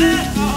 it